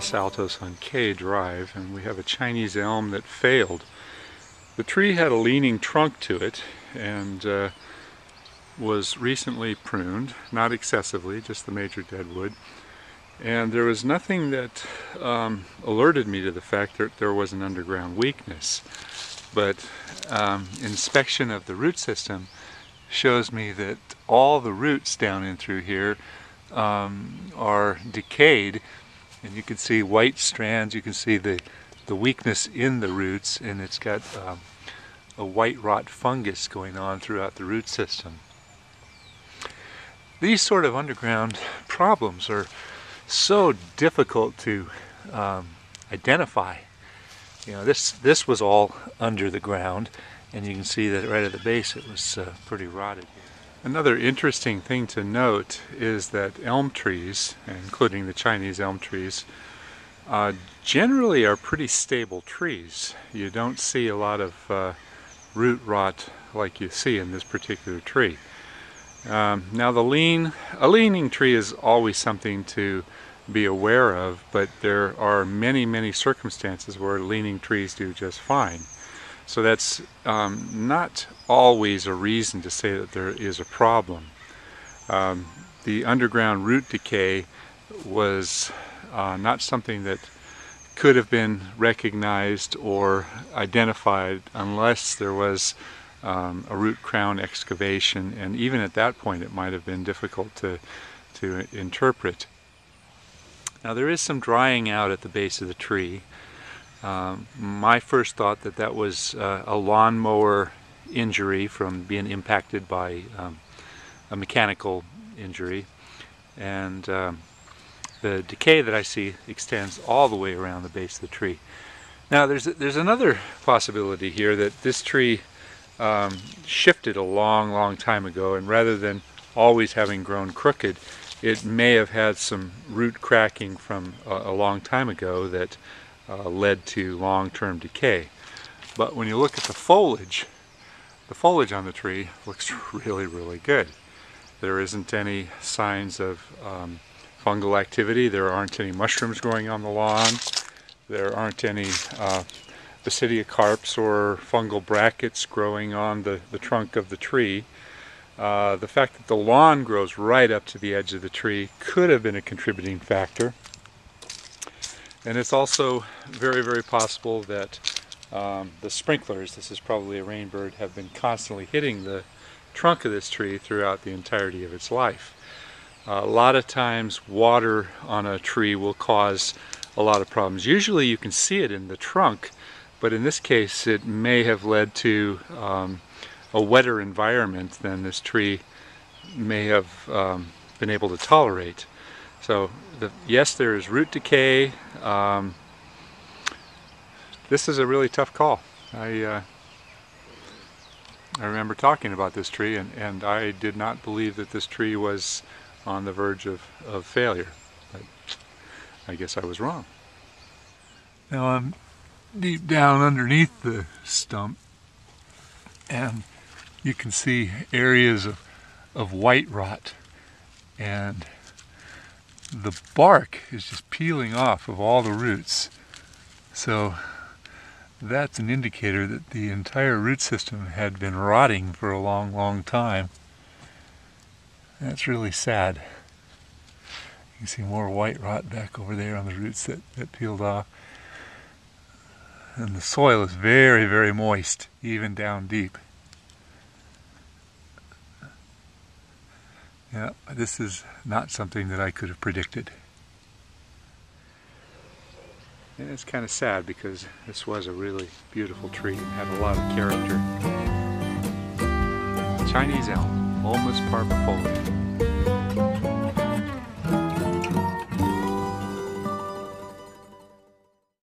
Los Altos on K Drive and we have a Chinese elm that failed. The tree had a leaning trunk to it and uh, was recently pruned, not excessively, just the major deadwood. And there was nothing that um, alerted me to the fact that there was an underground weakness. But um, inspection of the root system shows me that all the roots down in through here um, are decayed and you can see white strands you can see the the weakness in the roots and it's got um, a white rot fungus going on throughout the root system. These sort of underground problems are so difficult to um, identify. You know this this was all under the ground and you can see that right at the base it was uh, pretty rotted Another interesting thing to note is that elm trees, including the Chinese elm trees, uh, generally are pretty stable trees. You don't see a lot of uh, root rot like you see in this particular tree. Um, now the lean, a leaning tree is always something to be aware of, but there are many, many circumstances where leaning trees do just fine. So that's um, not always a reason to say that there is a problem. Um, the underground root decay was uh, not something that could have been recognized or identified unless there was um, a root crown excavation and even at that point it might have been difficult to, to interpret. Now there is some drying out at the base of the tree um, my first thought that that was uh, a lawnmower injury from being impacted by um, a mechanical injury and um, the decay that I see extends all the way around the base of the tree. Now there's there's another possibility here that this tree um, shifted a long long time ago and rather than always having grown crooked it may have had some root cracking from a, a long time ago that uh, led to long-term decay. But when you look at the foliage, the foliage on the tree looks really, really good. There isn't any signs of um, fungal activity. There aren't any mushrooms growing on the lawn. There aren't any uh, basidiocarps or fungal brackets growing on the, the trunk of the tree. Uh, the fact that the lawn grows right up to the edge of the tree could have been a contributing factor. And it's also very, very possible that um, the sprinklers, this is probably a rainbird, have been constantly hitting the trunk of this tree throughout the entirety of its life. Uh, a lot of times water on a tree will cause a lot of problems. Usually you can see it in the trunk, but in this case it may have led to um, a wetter environment than this tree may have um, been able to tolerate. So the, yes, there is root decay. Um, this is a really tough call. I uh, I remember talking about this tree and, and I did not believe that this tree was on the verge of, of failure. But I guess I was wrong. Now I'm deep down underneath the stump and you can see areas of, of white rot and the bark is just peeling off of all the roots. So that's an indicator that the entire root system had been rotting for a long, long time. That's really sad. You can see more white rot back over there on the roots that, that peeled off. And the soil is very, very moist, even down deep. Yeah, this is not something that I could have predicted. And it's kind of sad because this was a really beautiful tree and had a lot of character. Chinese elm, Ulmus parvifolia.